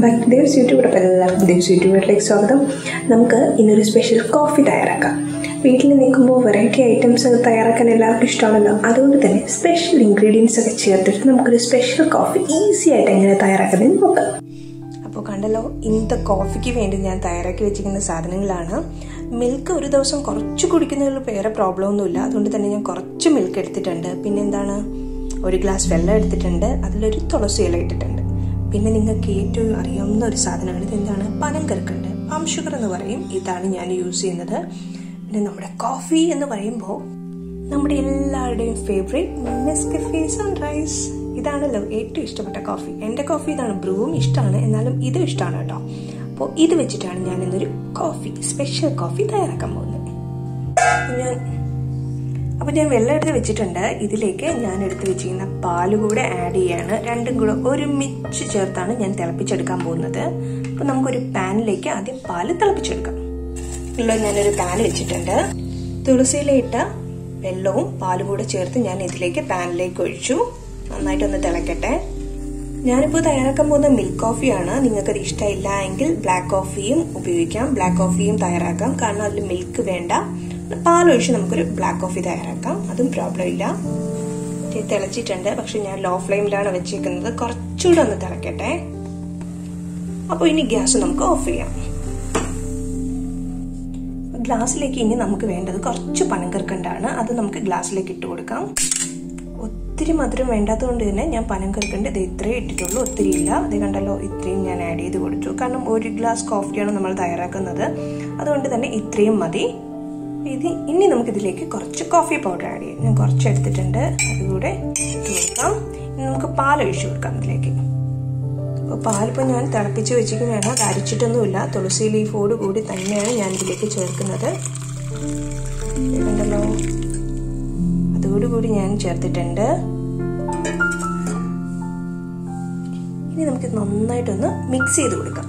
Back to Devs YouTube അപ്പോൾ എല്ലാവർക്കും ദേവ്സ് യൂട്യൂബിലേക്ക് സ്വാഗതം. നമുക്ക് ഇന്നൊരു സ്പെഷ്യൽ കോഫി തയ്യാറാക്കാം. വീട്ടിൽ നിൽക്കുമ്പോൾ വെറൈറ്റി ഐറ്റംസ് തയ്യാറാക്കാൻ എല്ലാവർക്കും ഇഷ്ടമാണല്ലോ. അതുകൊണ്ട് തന്നെ സ്പെഷ്യൽ ഇൻഗ്രീഡിയൻസ് ഒക്കെ ചേർത്തിട്ട് നമുക്കൊരു സ്പെഷ്യൽ കോഫി ഈസി ആയിട്ട് എങ്ങനെ തയ്യാറാക്കുന്നതെന്ന് നോക്കാം. അപ്പോൾ കണ്ടല്ലോ ഇന്നത്തെ കോഫിക്ക് വേണ്ടി ഞാൻ തയ്യാറാക്കി വെച്ചിരിക്കുന്ന സാധനങ്ങളാണ്. മിൽക്ക് ഒരു ദിവസം കുറച്ച് കുടിക്കുന്നതിൽ വേറെ പ്രോബ്ലം ഒന്നുമില്ല. അതുകൊണ്ട് തന്നെ ഞാൻ കുറച്ച് മിൽക്ക് എടുത്തിട്ടുണ്ട്. പിന്നെന്താണ്? ഒരു ഗ്ലാസ് വെള്ളം എടുത്തിട്ടുണ്ട്. അതിലൊരു തുളസി ഇല ഇട്ടിട്ടുണ്ട്. പിന്നെ നിങ്ങൾക്ക് ഏറ്റവും അറിയാവുന്ന ഒരു സാധനമാണ് ഇതെന്താണ്? പനം കറുക്കുണ്ട് പാം ഷുഗർ എന്ന് പറയും. ഇതാണ് ഞാൻ യൂസ് ചെയ്യുന്നത്. പിന്നെ നമ്മുടെ കോഫി എന്ന് പറയുമ്പോൾ നമ്മുടെ എല്ലാവരുടെയും ഫേവറേറ്റ് സൺറൈസ് ഇതാണല്ലോ ഏറ്റവും ഇഷ്ടപ്പെട്ട കോഫി എന്റെ കോഫി ഇതാണ്. ബ്രൂവും ഇഷ്ടമാണ്. എന്നാലും ഇതും ഇഷ്ടമാണ് കേട്ടോ. അപ്പോൾ ഇത് വെച്ചിട്ടാണ് ഞാൻ ഇന്നൊരു കോഫി സ്പെഷ്യൽ കോഫി തയ്യാറാക്കാൻ പോകുന്നത്. ഞാൻ അപ്പോൾ ഞാൻ വെള്ളം എടുത്ത് വെച്ചിട്ടുണ്ട്. ഇതിലേക്ക് ഞാൻ എടുത്ത് വെച്ചിരിക്കുന്ന പാൽ കൂടെ ആഡ് ചെയ്യാണ്. രണ്ടും കൂടെ ഒരുമിച്ച് ചേർത്താണ് ഞാൻ തിളപ്പിച്ചെടുക്കാൻ പോകുന്നത്. അപ്പോൾ നമുക്കൊരു പാനിലേക്ക് ആദ്യം പാൽ തിളപ്പിച്ചെടുക്കാം. ഉള്ള ഞാനൊരു പാൻ വെച്ചിട്ടുണ്ട്. തുളസിയിലിട്ട വെള്ളവും പാലും കൂടെ ചേർത്ത് ഞാൻ ഇതിലേക്ക് പാനിലേക്ക് ഒഴിച്ചു. നന്നായിട്ടൊന്ന് തിളക്കട്ടെ. ഞാനിപ്പോൾ തയ്യാറാക്കാൻ പോകുന്ന മിൽക്ക് കോഫിയാണ് നിങ്ങൾക്കത് ഇഷ്ടമില്ല എങ്കിൽ ബ്ലാക്ക് കോഫിയും ഉപയോഗിക്കാം. ബ്ലാക്ക് കോഫിയും തയ്യാറാക്കാം. കാരണം അതിൽ മിൽക്ക് വേണ്ട. പാലൊഴിച്ച് നമുക്കൊരു ബ്ലാക്ക് കോഫി തയ്യാറാക്കാം. അതും പ്രോബ്ലം ഇല്ല. തിളച്ചിട്ടുണ്ട്. പക്ഷെ ഞാൻ ലോ ഫ്ലെയിമിലാണ് വെച്ചേക്കുന്നത്. കുറച്ചുകൂടെ ഒന്ന് തിളക്കട്ടെ. അപ്പോൾ ഇനി ഗ്യാസ് നമുക്ക് ഓഫ് ചെയ്യാം. ഗ്ലാസ്സിലേക്ക് ഇനി നമുക്ക് വേണ്ടത് കുറച്ച് പനങ്കർക്കണ്ടാണ്. അത് നമുക്ക് ഗ്ലാസ്സിലേക്ക് ഇട്ട് കൊടുക്കാം. ഒത്തിരി മധുരം വേണ്ടാത്തത് കൊണ്ട് തന്നെ ഞാൻ പനങ്കർക്കണ്ട് ഇത് ഇത്രയും ഇട്ടിട്ടുള്ളൂ. ഒത്തിരി ഇല്ല. അത് കണ്ടല്ലോ ഇത്രയും ഞാൻ ആഡ് ചെയ്ത് കൊടുത്തു. കാരണം ഒരു ഗ്ലാസ് കോഫിയാണ് നമ്മൾ തയ്യാറാക്കുന്നത്. അതുകൊണ്ട് തന്നെ ഇത്രയും മതി. ഇത് ഇനി നമുക്കിതിലേക്ക് കുറച്ച് കോഫി പൗഡർ ആഡ് ചെയ്യാം. ഞാൻ കുറച്ച് എടുത്തിട്ടുണ്ട് അതുകൂടെ ഇട്ട് കൊടുക്കാം. ഇനി നമുക്ക് പാൽ ഒഴിച്ചു കൊടുക്കാം ഇതിലേക്ക്. അപ്പോൾ പാലിപ്പോൾ ഞാൻ തിളപ്പിച്ച് വെച്ചിരിക്കുന്നതാണ്. അത് അരിച്ചിട്ടൊന്നുമില്ല. തുളസി ലീഫോട് കൂടി തന്നെയാണ് ഞാൻ ഇതിലേക്ക് ചേർക്കുന്നത്. ഉണ്ടല്ലോ അതോടുകൂടി ഞാൻ ചേർത്തിട്ടുണ്ട്. ഇനി നമുക്ക് നന്നായിട്ടൊന്ന് മിക്സ് ചെയ്ത് കൊടുക്കാം.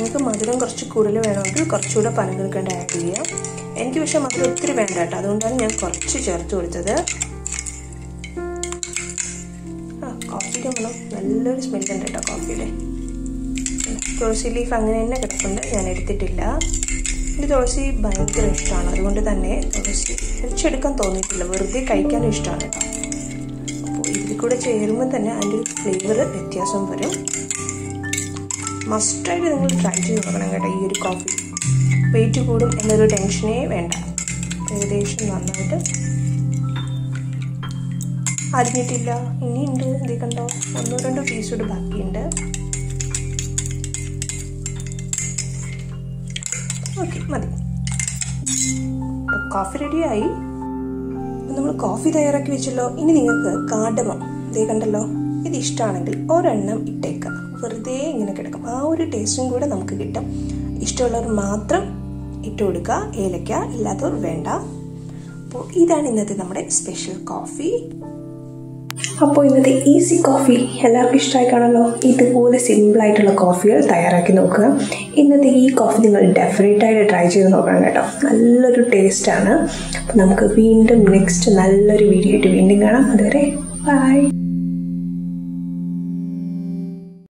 നിങ്ങൾക്ക് മധുരം കുറച്ച് കൂടുതൽ വേണമെങ്കിൽ കുറച്ചുകൂടെ പനങ്ങൾക്കേണ്ട ആഡ് ചെയ്യാം. എനിക്ക് പക്ഷെ മധുരം ഒത്തിരി വേണ്ട കേട്ടോ. അതുകൊണ്ടാണ് ഞാൻ കുറച്ച് ചേർത്ത് കൊടുത്തത്. ആ കോഫിയുടെ മണം നല്ലൊരു ഉണ്ട് കേട്ടോ കോഫിയുടെ തുളസി ലീഫ് അങ്ങനെ തന്നെ കിടപ്പുണ്ട്. ഞാൻ എടുത്തിട്ടില്ല. എനിക്ക് തുളസി ഭയങ്കര ഇഷ്ടമാണ്. അതുകൊണ്ട് തന്നെ തുളസി കുറച്ചെടുക്കാൻ തോന്നിയിട്ടില്ല. വെറുതെ കഴിക്കാനും ഇഷ്ടമാണ് അപ്പോൾ ഇതിൽ കൂടെ ചേരുമ്പോൾ തന്നെ അതിന്റെ ഒരു ഫ്ലേവർ വ്യത്യാസം വരും. മസ്റ്റായിട്ട് നിങ്ങൾ ട്രൈ ചെയ്ത് നോക്കണം കേട്ടോ ഈ ഒരു കോഫി വെയിറ്റ് കൂടും എന്നൊരു ടെൻഷനേ വേണ്ട. ഏകദേശം നന്നായിട്ട് അരിഞ്ഞിട്ടില്ല. ഇനിയുണ്ട്. ഇത് കണ്ടോ? ഒന്നോ രണ്ടോ പീസ് കൂടെ ബാക്കിയുണ്ട്. ഓക്കെ മതി. കോഫി റെഡിയായി നമ്മൾ കോഫി തയ്യാറാക്കി വെച്ചല്ലോ. ഇനി നിങ്ങൾക്ക് കാർഡമം ഇതേ കണ്ടല്ലോ. ഇത് ഇഷ്ടമാണെങ്കിൽ ഒരെണ്ണം ഇട്ടേക്കാം. ആ ഒരു ടേസ്റ്റും കൂടെ നമുക്ക് കിട്ടും. ഇഷ്ടമുള്ളവർ മാത്രം ഇട്ട് കൊടുക്കുക. ഏലക്ക ഇല്ലാത്തവർ വേണ്ട. അപ്പോൾ ഇതാണ് ഇന്നത്തെ നമ്മുടെ സ്പെഷ്യൽ കോഫി അപ്പോൾ ഇന്നത്തെ ഈസി കോഫി എല്ലാവർക്കും ഇഷ്ടമായി കാണുമല്ലോ ഇതുപോലെ സിമ്പിളായിട്ടുള്ള കോഫികൾ തയ്യാറാക്കി നോക്കുക. ഇന്നത്തെ ഈ കോഫി നിങ്ങൾ ഡെഫിനറ്റായിട്ട് ട്രൈ ചെയ്ത് നോക്കണം കേട്ടോ. നല്ലൊരു ടേസ്റ്റാണ് അപ്പോൾ നമുക്ക് വീണ്ടും നെക്സ്റ്റ് നല്ലൊരു വീഡിയോ ആയിട്ട് വീണ്ടും കാണാം. അതുവരെ ബൈ